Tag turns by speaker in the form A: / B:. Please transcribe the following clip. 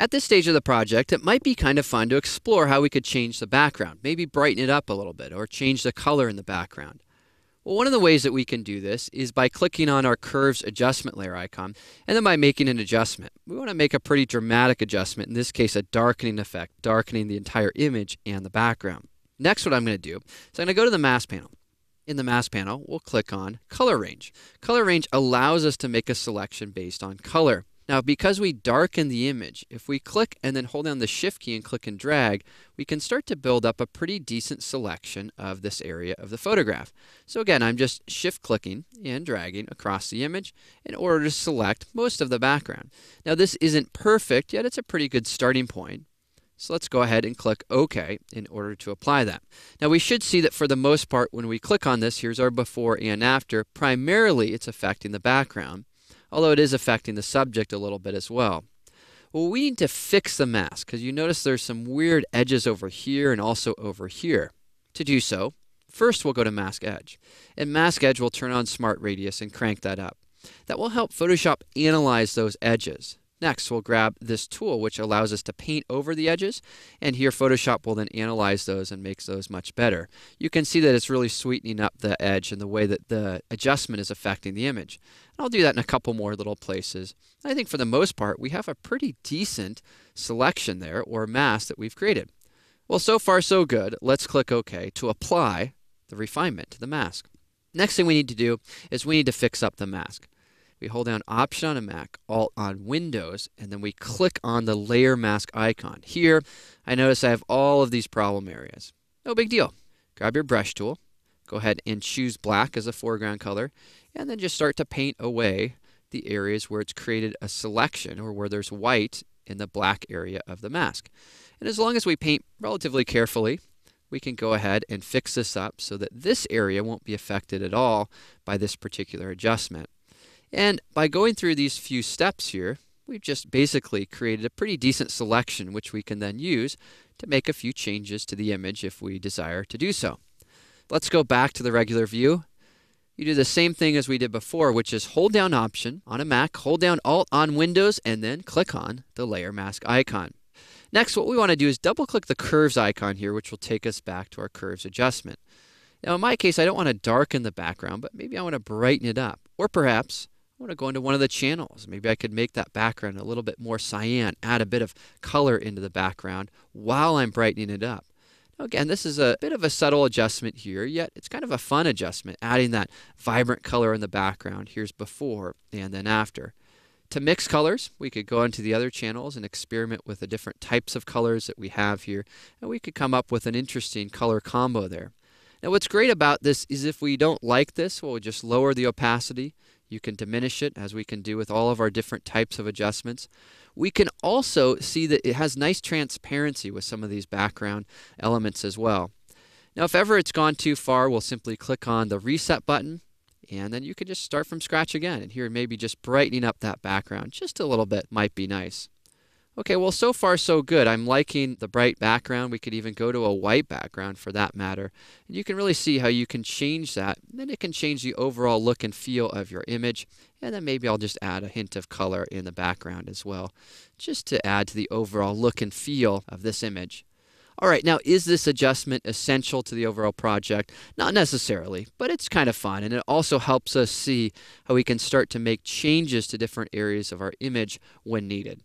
A: At this stage of the project, it might be kind of fun to explore how we could change the background, maybe brighten it up a little bit, or change the color in the background. Well, one of the ways that we can do this is by clicking on our curves adjustment layer icon and then by making an adjustment. We want to make a pretty dramatic adjustment, in this case a darkening effect, darkening the entire image and the background. Next what I'm going to do is I'm going to go to the mask panel. In the mask panel, we'll click on color range. Color range allows us to make a selection based on color. Now, because we darken the image, if we click and then hold down the Shift key and click and drag, we can start to build up a pretty decent selection of this area of the photograph. So again, I'm just Shift clicking and dragging across the image in order to select most of the background. Now, this isn't perfect, yet it's a pretty good starting point. So let's go ahead and click OK in order to apply that. Now we should see that for the most part when we click on this, here's our before and after, primarily it's affecting the background although it is affecting the subject a little bit as well. Well, we need to fix the mask because you notice there's some weird edges over here and also over here. To do so, first we'll go to Mask Edge. In Mask Edge, we'll turn on Smart Radius and crank that up. That will help Photoshop analyze those edges. Next, we'll grab this tool which allows us to paint over the edges, and here Photoshop will then analyze those and makes those much better. You can see that it's really sweetening up the edge and the way that the adjustment is affecting the image. And I'll do that in a couple more little places. I think for the most part, we have a pretty decent selection there, or mask that we've created. Well, so far so good. Let's click OK to apply the refinement to the mask. Next thing we need to do is we need to fix up the mask we hold down Option on a Mac, Alt on Windows, and then we click on the Layer Mask icon. Here, I notice I have all of these problem areas. No big deal. Grab your brush tool, go ahead and choose black as a foreground color, and then just start to paint away the areas where it's created a selection or where there's white in the black area of the mask. And as long as we paint relatively carefully, we can go ahead and fix this up so that this area won't be affected at all by this particular adjustment. And by going through these few steps here, we've just basically created a pretty decent selection which we can then use to make a few changes to the image if we desire to do so. Let's go back to the regular view. You do the same thing as we did before, which is hold down Option on a Mac, hold down Alt on Windows, and then click on the Layer Mask icon. Next, what we want to do is double click the curves icon here, which will take us back to our curves adjustment. Now, in my case, I don't want to darken the background, but maybe I want to brighten it up. Or perhaps I want to go into one of the channels. Maybe I could make that background a little bit more cyan, add a bit of color into the background while I'm brightening it up. Now again, this is a bit of a subtle adjustment here, yet it's kind of a fun adjustment, adding that vibrant color in the background. Here's before and then after. To mix colors, we could go into the other channels and experiment with the different types of colors that we have here, and we could come up with an interesting color combo there. Now what's great about this is if we don't like this, we'll just lower the opacity you can diminish it as we can do with all of our different types of adjustments. We can also see that it has nice transparency with some of these background elements as well. Now, if ever it's gone too far, we'll simply click on the reset button and then you can just start from scratch again. And here, maybe just brightening up that background just a little bit might be nice. Okay, well, so far so good. I'm liking the bright background. We could even go to a white background for that matter. And you can really see how you can change that. Then it can change the overall look and feel of your image. And then maybe I'll just add a hint of color in the background as well, just to add to the overall look and feel of this image. All right, now is this adjustment essential to the overall project? Not necessarily, but it's kind of fun and it also helps us see how we can start to make changes to different areas of our image when needed.